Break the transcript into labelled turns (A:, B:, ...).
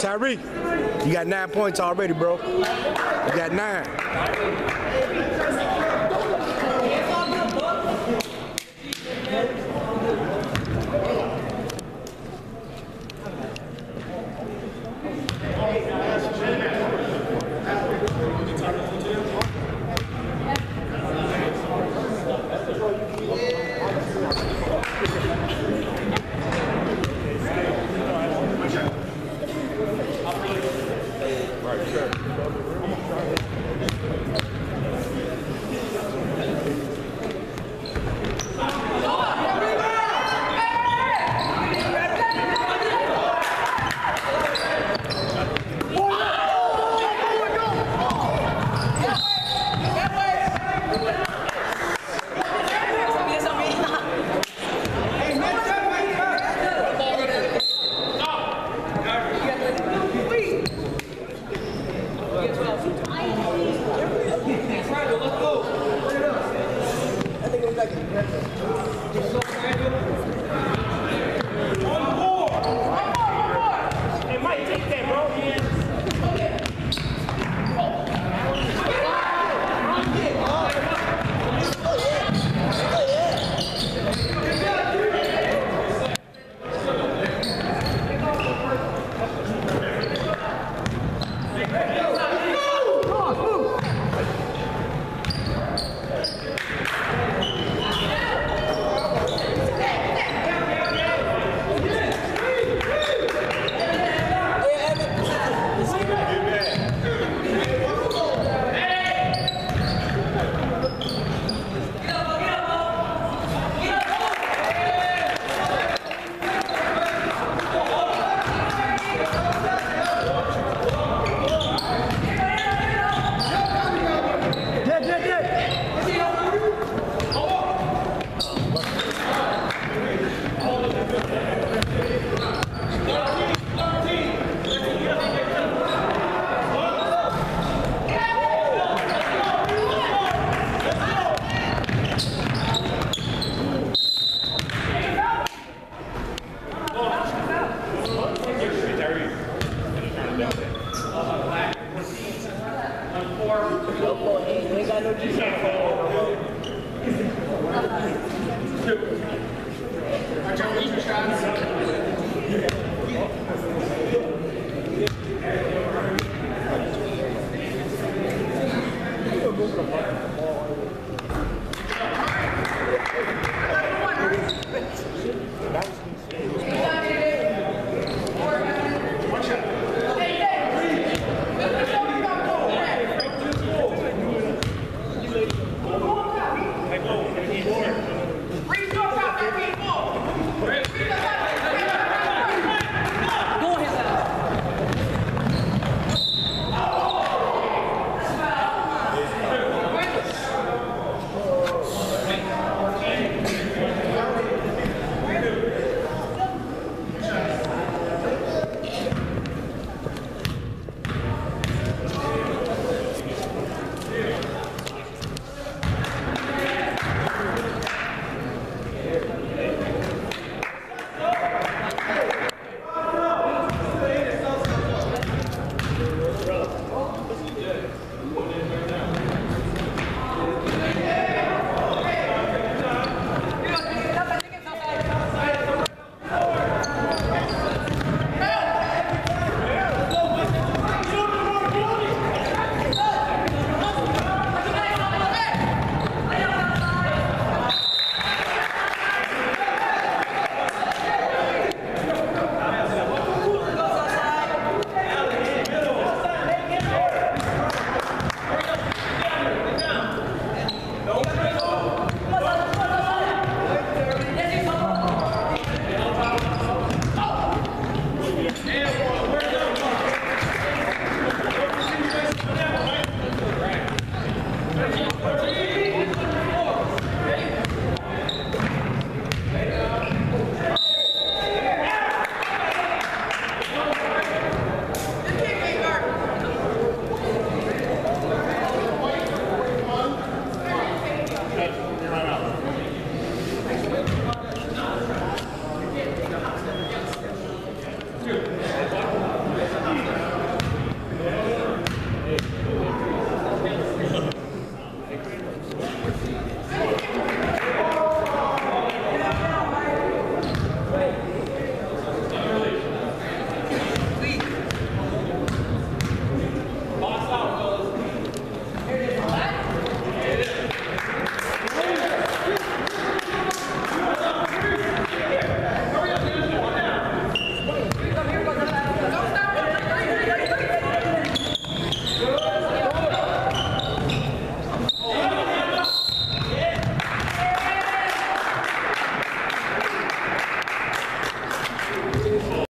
A: Tyreek, you got nine points already, bro. You got nine.
B: right, sure. Obrigado.